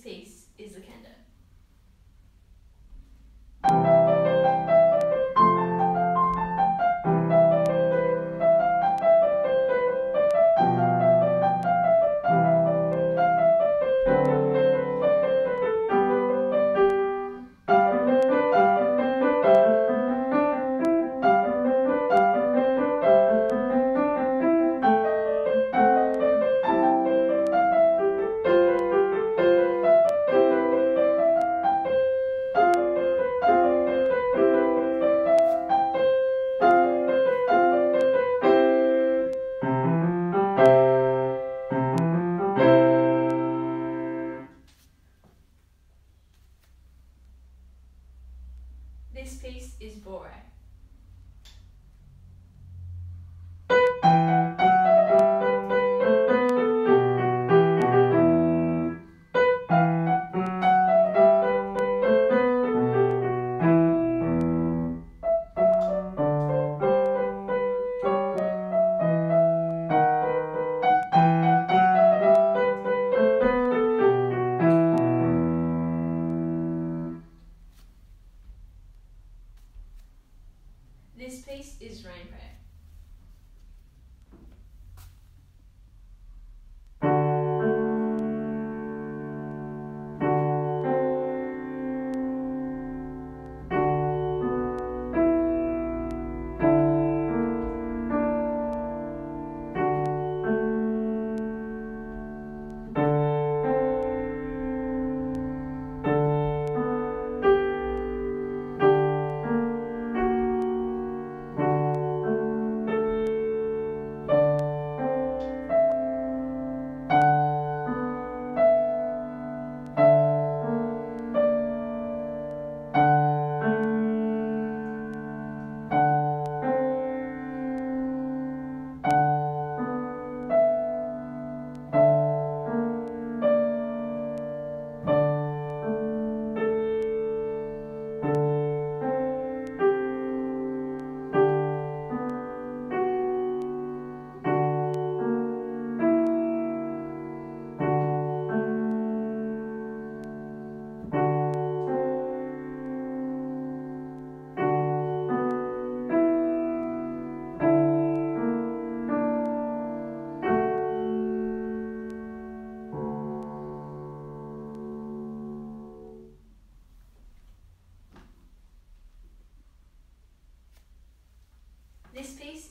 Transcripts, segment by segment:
tristeza. This piece is boring. This piece is rainbow.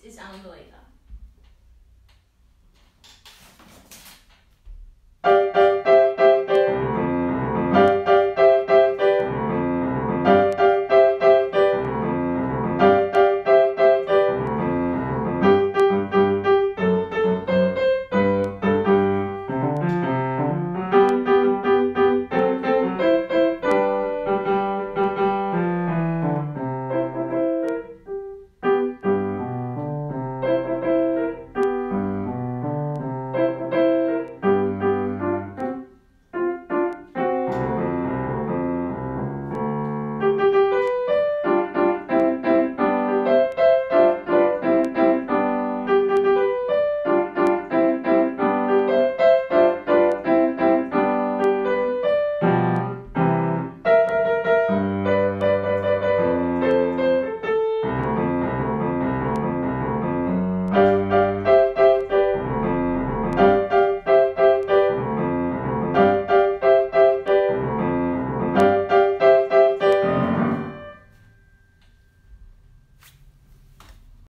Piece is Unbeliever.